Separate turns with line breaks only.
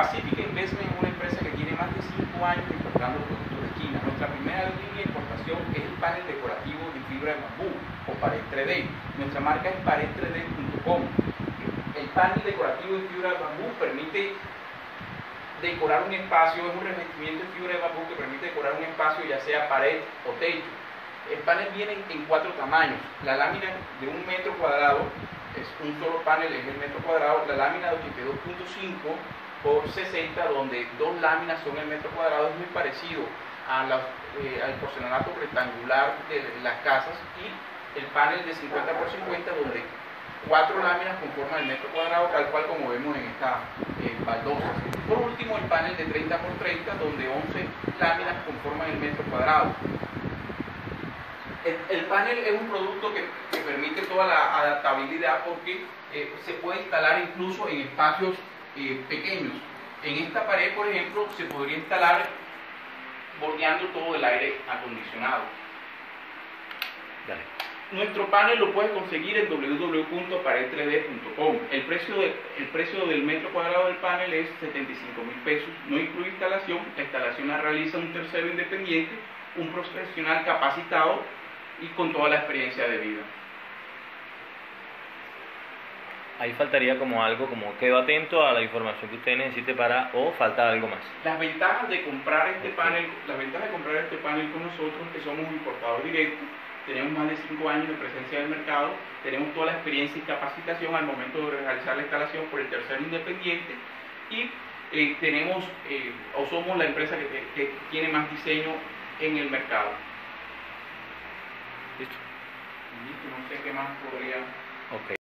Pacific Investment es una empresa que tiene más de 5 años importando productos de China. Nuestra primera línea de importación es el panel decorativo de fibra de bambú o pared 3D. Nuestra marca es pared3d.com. El panel decorativo de fibra de bambú permite decorar un espacio, es un revestimiento de fibra de bambú que permite decorar un espacio ya sea pared o techo. El panel viene en cuatro tamaños. La lámina de un metro cuadrado es un solo panel en el metro cuadrado. La lámina de 82.5 por 60, donde dos láminas son el metro cuadrado, es muy parecido a eh, al porcelanato rectangular de las casas y el panel de 50 por 50, donde cuatro láminas conforman el metro cuadrado, tal cual como vemos en esta eh, baldosa. Por último, el panel de 30 por 30, donde 11 láminas conforman el metro cuadrado. El, panel es un producto que, permite toda la adaptabilidad porque eh, se puede instalar incluso en espacios eh, pequeños. En esta pared, por ejemplo, se podría instalar bordeando todo el aire acondicionado. Nuestro panel lo puedes conseguir en www.pared3d.com. El precio, el precio del metro cuadrado del panel es 75 mil pesos. No incluye instalación. La instalación la realiza un tercero independiente, un profesional capacitado y con toda la experiencia de vida.
Ahí faltaría como algo, como quedo atento a la información que usted necesite para, o falta algo más.
Las ventajas de comprar este panel, las ventajas de comprar este panel con nosotros, que somos importadores directos, tenemos más de 5 años de presencia en el mercado, tenemos toda la experiencia y capacitación al momento de realizar la instalación por el tercer independiente y eh, tenemos eh, o somos la empresa que, que tiene más diseño en el mercado.
Listo.
Listo, no sé qué más podría.
Okay.